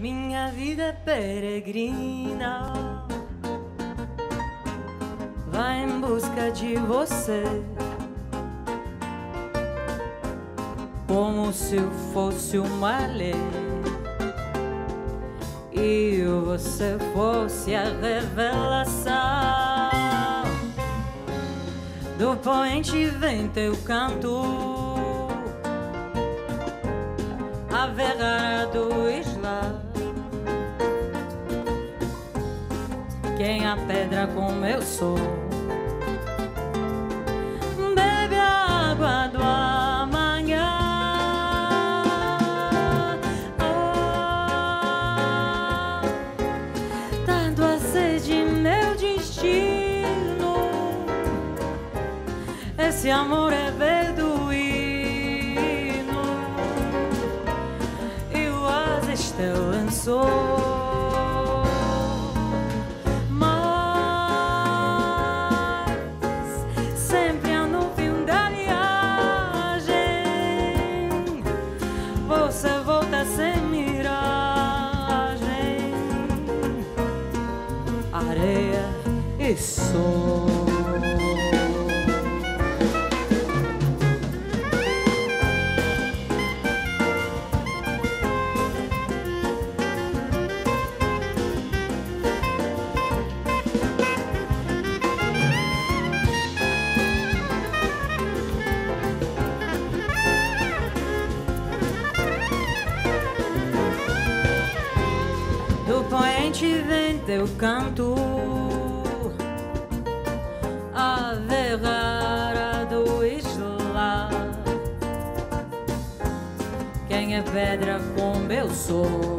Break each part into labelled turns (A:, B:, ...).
A: minha vida é peregrina vai em busca de você. Como se eu fosse uma lei e você fosse a revelação do poente vem teu canto, a vergara do Quem a pedra como eu sou. Bebe a água do amanhã. Tanto a sede, meu destino. Esse amor é areia e sol. Poente vem teu canto, a vergara do Islã. Quem é pedra como eu sou.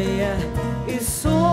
A: areia e sonho.